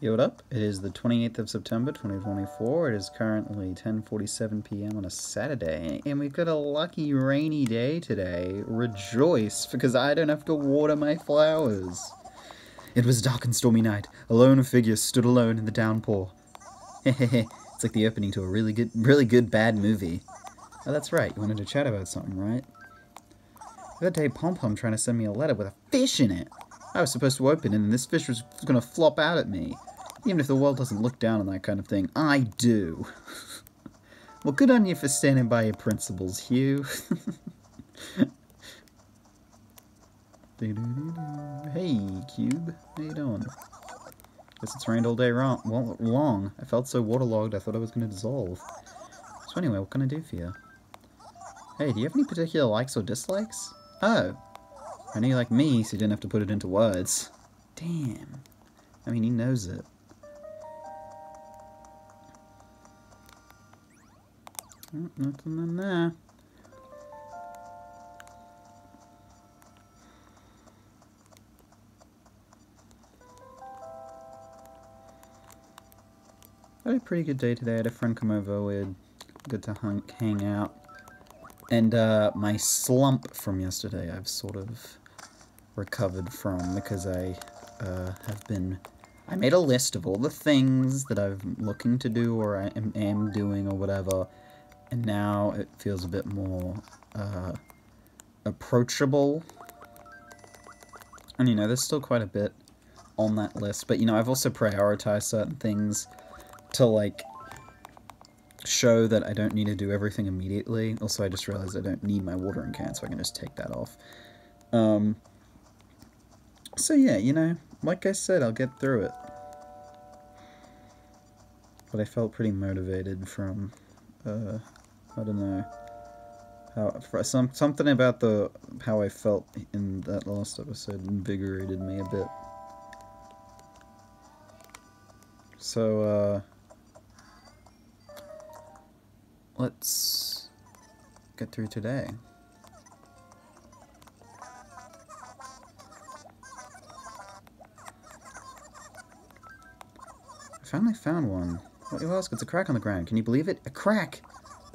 Yo, what up? It is the 28th of September, 2024. It is currently 10.47 p.m. on a Saturday, and we've got a lucky rainy day today. Rejoice, because I don't have to water my flowers. It was a dark and stormy night. A lone figure stood alone in the downpour. Hehehe, it's like the opening to a really good, really good bad movie. Oh, that's right, you wanted to chat about something, right? Other day, Pompom trying to send me a letter with a fish in it. I was supposed to open it, and this fish was going to flop out at me. Even if the world doesn't look down on that kind of thing, I do. well, good on you for standing by your principles, Hugh. hey, Cube. How you doing? Guess it's rained all day wrong, well, long. I felt so waterlogged I thought I was going to dissolve. So anyway, what can I do for you? Hey, do you have any particular likes or dislikes? Oh. I know you like me, so you didn't have to put it into words. Damn. I mean, he knows it. Nothing in there. I had a pretty good day today. I had a friend come over. We had good to hang out. And uh, my slump from yesterday, I've sort of recovered from because I uh, have been. I made a list of all the things that I'm looking to do or I am, am doing or whatever, and now it feels a bit more uh, approachable. And you know, there's still quite a bit on that list, but you know, I've also prioritized certain things to like show that I don't need to do everything immediately. Also, I just realized I don't need my watering can, so I can just take that off. Um, so yeah, you know, like I said, I'll get through it. But I felt pretty motivated from, uh, I don't know, how some something about the how I felt in that last episode invigorated me a bit. So, uh, let's get through today. I finally found one. What you ask? It's a crack on the ground. Can you believe it? A crack!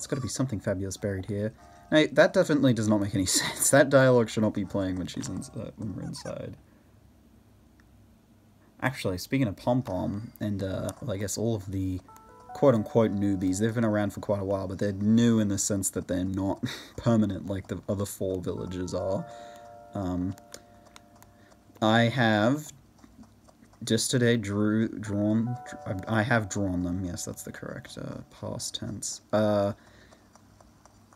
There's got to be something fabulous buried here. Now, that definitely does not make any sense. That dialogue should not be playing when she's in, uh, when we're inside. Actually, speaking of Pompom, and uh, well, I guess all of the quote-unquote newbies, they've been around for quite a while, but they're new in the sense that they're not permanent like the other four villages are. Um, I have just today drew drawn I have drawn them yes that's the correct uh, past tense uh,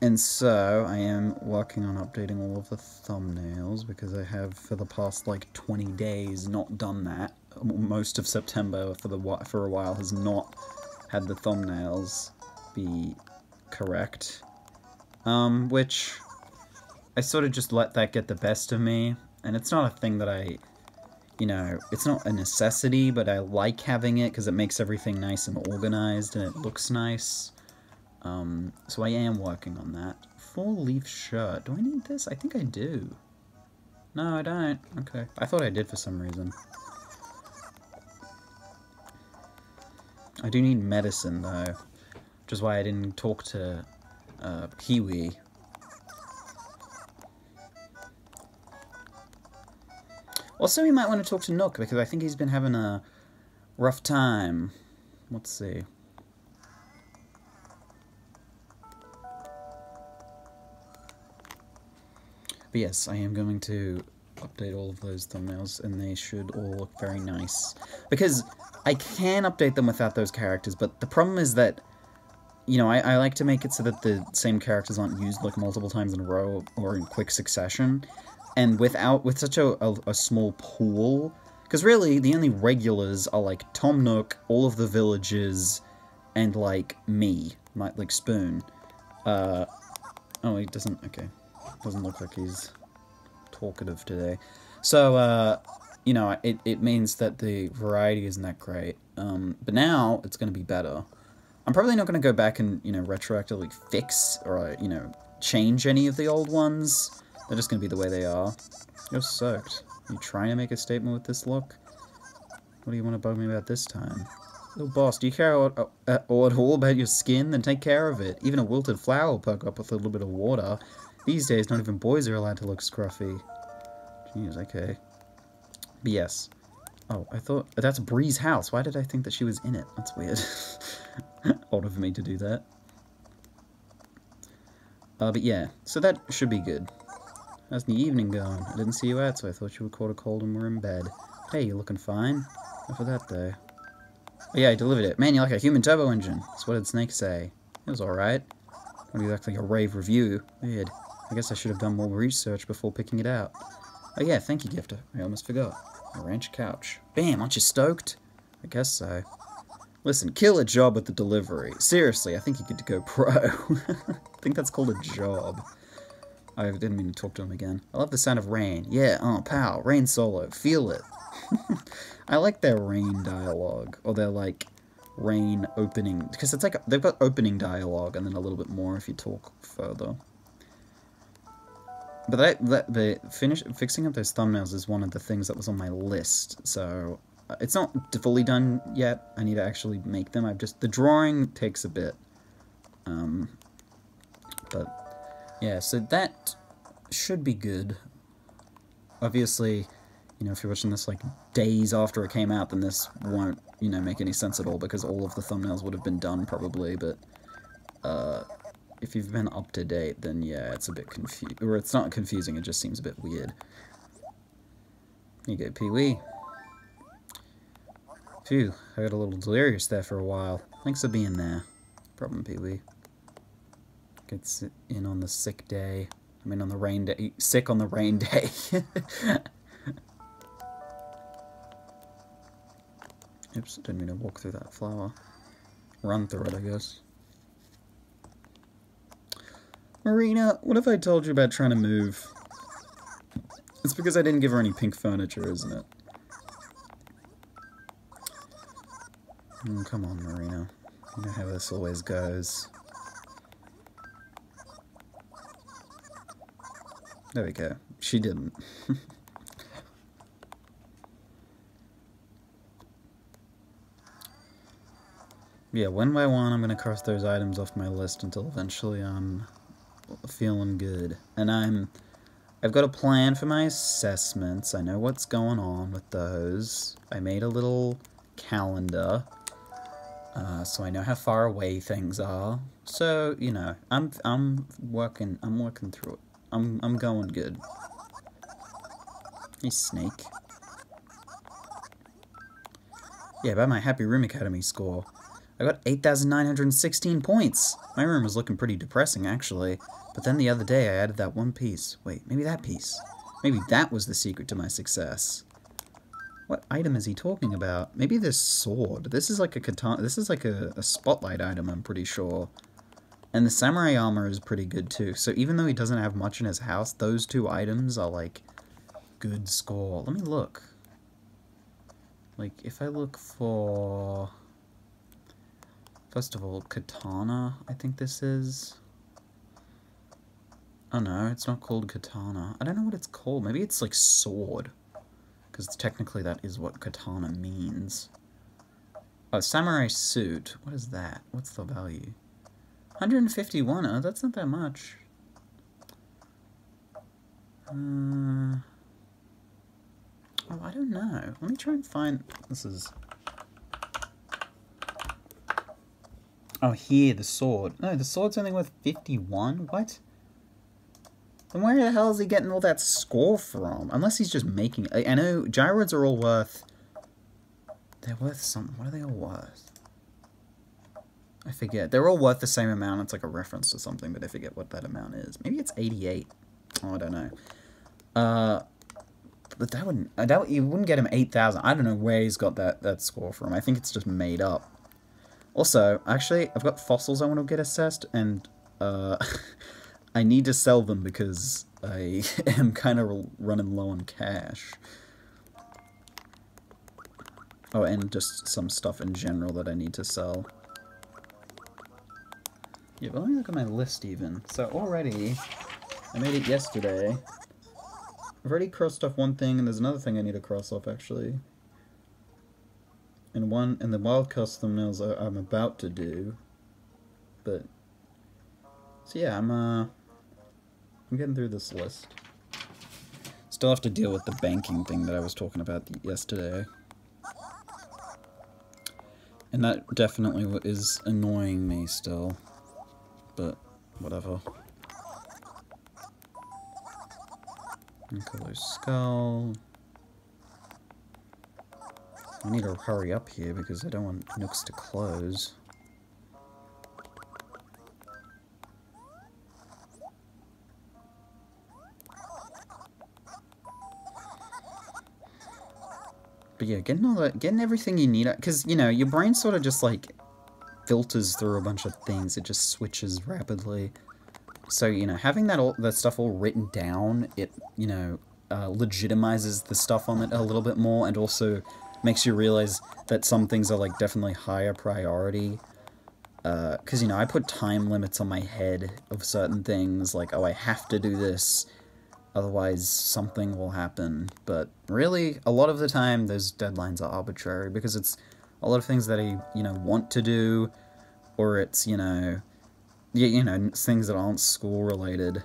and so I am working on updating all of the thumbnails because I have for the past like 20 days not done that. Most of September for the for a while has not had the thumbnails be correct. Um, which I sort of just let that get the best of me. And it's not a thing that I you know, it's not a necessity, but I like having it because it makes everything nice and organized and it looks nice. Um, so I am working on that. Full leaf shirt. Do I need this? I think I do. No, I don't. Okay. I thought I did for some reason. I do need medicine, though. Which is why I didn't talk to uh, Kiwi Also, we might want to talk to Nook, because I think he's been having a rough time. Let's see. But yes, I am going to update all of those thumbnails, and they should all look very nice. Because I can update them without those characters, but the problem is that, you know, I, I like to make it so that the same characters aren't used like multiple times in a row or in quick succession and without with such a, a, a small pool, because really the only regulars are like Tom Nook, all of the villagers, and like me, like Spoon. Uh, oh, he doesn't. Okay, doesn't look like he's talkative today. So, uh, you know, it, it means that the variety isn't that great. Um, but now it's going to be better. I'm probably not going to go back and, you know, retroactively fix or, you know, change any of the old ones. They're just gonna be the way they are. You're soaked. You trying to make a statement with this look? What do you want to bug me about this time? Little boss, do you care at all about your skin? Then take care of it. Even a wilted flower will perk up with a little bit of water. These days, not even boys are allowed to look scruffy. Jeez, okay. But yes. Oh, I thought... That's Bree's house. Why did I think that she was in it? That's weird. Odd of me to do that. Uh, but yeah, so that should be good. How's the evening going? I didn't see you out, so I thought you were caught a cold and were in bed. Hey, you're looking fine. What for that, though? Oh yeah, I delivered it. Man, you're like a human turbo engine. That's what did Snake say. It was alright. Not exactly a rave review. Weird. I guess I should have done more research before picking it out. Oh yeah, thank you, Gifter. I almost forgot. A ranch couch. Bam, aren't you stoked? I guess so. Listen, kill a job with the delivery. Seriously, I think you could go pro. I think that's called a job. I didn't mean to talk to him again. I love the sound of rain. Yeah, oh, pow, rain solo. Feel it. I like their rain dialogue. Or their, like, rain opening. Because it's like, they've got opening dialogue and then a little bit more if you talk further. But that, that the finish fixing up those thumbnails is one of the things that was on my list. So it's not fully done yet. I need to actually make them. I've just the drawing takes a bit. Um, but yeah, so that should be good. Obviously, you know, if you're watching this like days after it came out, then this won't, you know, make any sense at all because all of the thumbnails would have been done probably, but uh, if you've been up to date, then yeah, it's a bit confused, or it's not confusing, it just seems a bit weird. You go, Peewee. Phew, I got a little delirious there for a while. Thanks for being there. Problem, Peewee. Gets in on the sick day. I mean, on the rain day. Sick on the rain day. Oops, didn't mean to walk through that flower. Run through it, I guess. Marina, what if I told you about trying to move? It's because I didn't give her any pink furniture, isn't it? Mm, come on, Marina. You know how this always goes. There we go. She didn't. yeah, one by one I'm going to cross those items off my list until eventually I'm feeling good. And I'm... I've got a plan for my assessments. I know what's going on with those. I made a little calendar uh, so I know how far away things are. So you know, I'm I'm working I'm working through it. I'm I'm going good. Hey Snake. Yeah, about my Happy Room Academy score. I got 8,916 points. My room was looking pretty depressing, actually. But then the other day I added that one piece. Wait, maybe that piece. Maybe that was the secret to my success. What item is he talking about? Maybe this sword. This is like a katana. This is like a, a spotlight item, I'm pretty sure. And the samurai armor is pretty good too. So even though he doesn't have much in his house, those two items are like good score. Let me look. Like if I look for first of all katana, I think this is. Oh no, it's not called katana. I don't know what it's called. Maybe it's like sword. Because technically that is what katana means. Oh, samurai suit. What is that? What's the value? 151. Oh, that's not that much. Uh, oh, I don't know. Let me try and find... This is... Oh, here, the sword. No, the sword's only worth 51? What? Then where the hell is he getting all that score from? Unless he's just making... I, know gyroids are all worth... They're worth something. What are they all worth? I forget. They're all worth the same amount. It's like a reference to something, but I forget what that amount is. Maybe it's 88. Oh, I don't know. Uh, but that wouldn't... Uh, that, you wouldn't get him 8,000. I don't know where he's got that, that score from. I think it's just made up. Also, actually, I've got fossils I want to get assessed, and... Uh, I need to sell them because I am kind of running low on cash. Oh, and just some stuff in general that I need to sell. Yeah, but let me look at my list even. So already, I made it yesterday. I've already crossed off one thing, and there's another thing I need to cross off, actually. And one and the wild custom nails I'm about to do. But so yeah, I'm uh I'm getting through this list. Still have to deal with the banking thing that I was talking about yesterday. And that definitely is annoying me still. But whatever. Color skull. I need to hurry up here because I don't want nooks to close. But yeah, getting all that, getting everything you need, because, you know, your brain sort of just, like, filters through a bunch of things. It just switches rapidly. So, you know, having that all, that stuff all written down, it, you know, uh, legitimizes the stuff on it a little bit more, and also makes you realize that some things are like definitely higher priority. Because, uh, you know, I put time limits on my head of certain things, like, oh, I have to do this, otherwise something will happen. But really, a lot of the time, those deadlines are arbitrary, because it's a lot of things that I, you know, want to do, or it's, you know, yeah, you know, things that aren't school-related.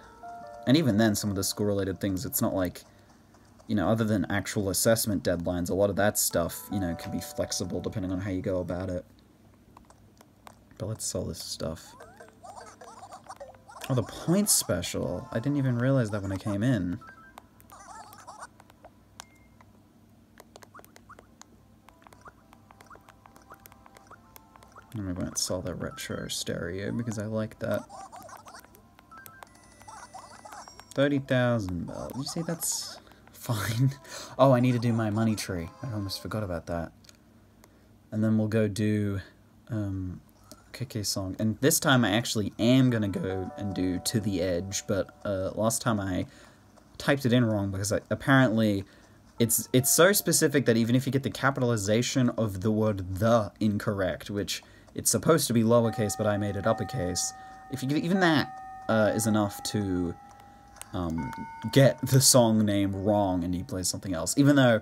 And even then, some of the school-related things, it's not like you know, other than actual assessment deadlines, a lot of that stuff, you know, can be flexible depending on how you go about it. But let's sell this stuff. Oh, the points special. I didn't even realize that when I came in. I'm to sell the retro stereo because I like that. 30,000 bells. You see, that's fine. Oh, I need to do my money tree. I almost forgot about that. And then we'll go do um, K.K. song. And this time I actually am going to go and do To the Edge, but uh, last time I typed it in wrong because I, apparently it's it's so specific that even if you get the capitalization of the word the incorrect, which it's supposed to be lowercase, but I made it uppercase, if you get even that uh, is enough to um, get the song name wrong and he plays something else. Even though,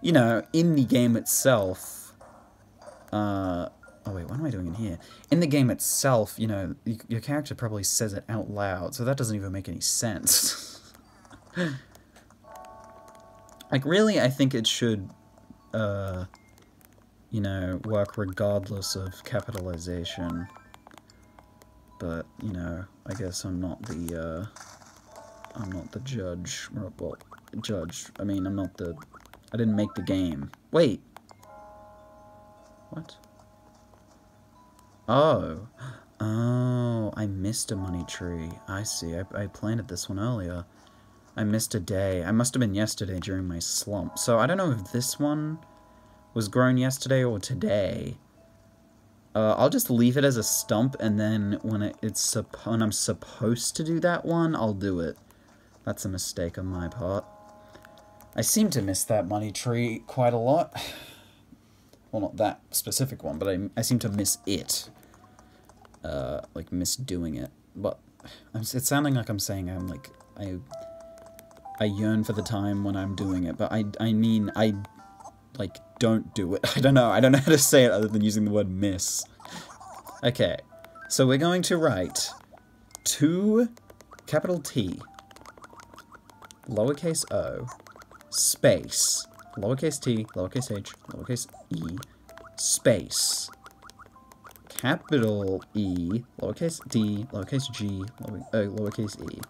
you know, in the game itself, uh, oh wait, what am I doing in here? In the game itself, you know, your character probably says it out loud, so that doesn't even make any sense. like, really, I think it should, uh, you know, work regardless of capitalization. But, you know, I guess I'm not the, uh, I'm not the judge. Well, judge. I mean, I'm not the... I didn't make the game. Wait. What? Oh. Oh, I missed a money tree. I see. I, I planted this one earlier. I missed a day. I must have been yesterday during my slump. So I don't know if this one was grown yesterday or today. Uh, I'll just leave it as a stump, and then when it, it's when I'm supposed to do that one, I'll do it. That's a mistake on my part. I seem to miss that money tree quite a lot. Well, not that specific one, but I, I seem to miss it. Uh, like, miss doing it. But I'm, it's sounding like I'm saying I'm, like, I... I yearn for the time when I'm doing it, but I, I mean, I, like, don't do it. I don't know. I don't know how to say it other than using the word miss. Okay, so we're going to write two capital T lowercase o, space, lowercase t, lowercase h, lowercase e, space, capital E, lowercase d, lowercase g, lower, uh, lowercase e.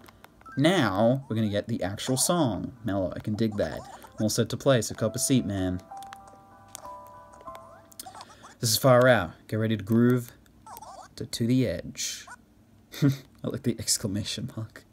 Now, we're to get the actual song. Mellow, I can dig that. I'm all set to play, so cup a seat, man. This is far out. Get ready to groove to, to the edge. I like the exclamation mark.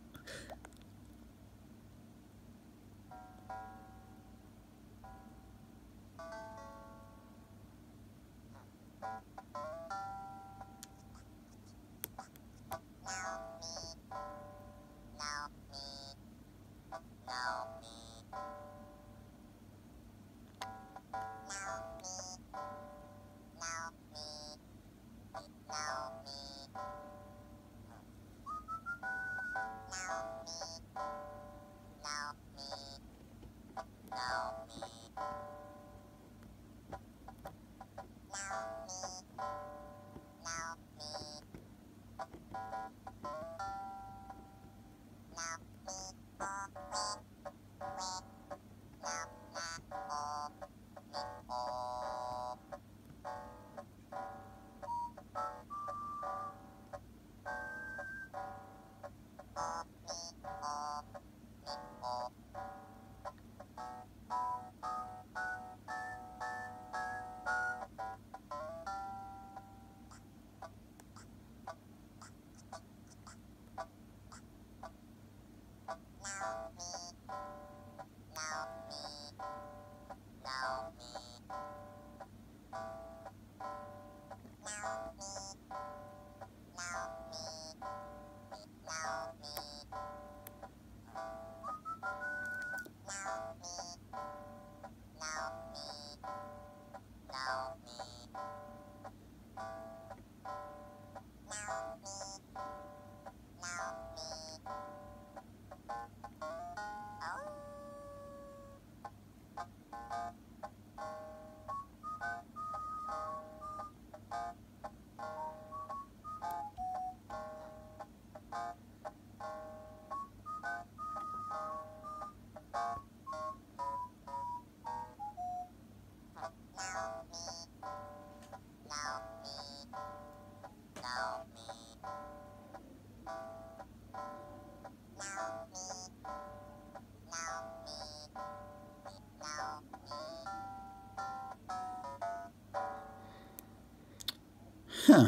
Huh.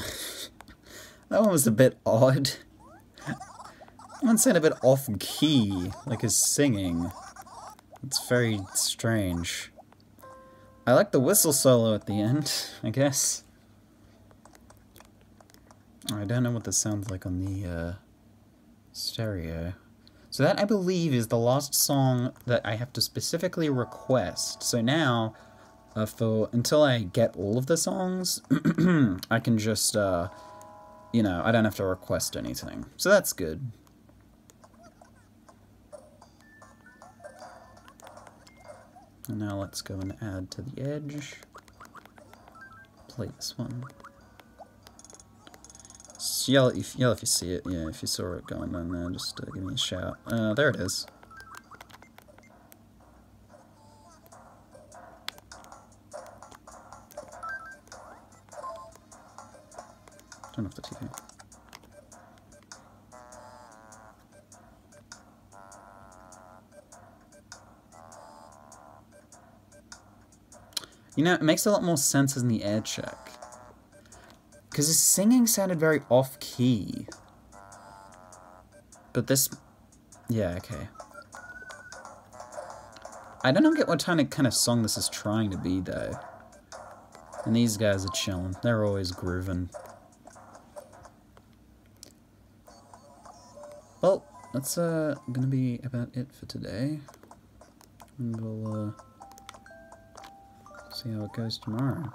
That one was a bit odd. That one sounded a bit off key, like his singing. It's very strange. I like the whistle solo at the end, I guess. I don't know what this sounds like on the uh, stereo. So that, I believe, is the last song that I have to specifically request. So now, uh, for until I get all of the songs, I can just, uh, you know, I don't have to request anything. So that's good. And now let's go and add to the edge. Play this one. Yell if, yell if you see it. Yeah, if you saw it going on there, just uh, give me a shout. Uh, there it is. Turn off the TV. You know, it makes a lot more sense in the air check. Because his singing sounded very off-key. But this... Yeah, okay. I don't get what kind of, kind of song this is trying to be, though. And these guys are chilling. They're always grooving. That's uh, gonna be about it for today. And we'll uh, see how it goes tomorrow.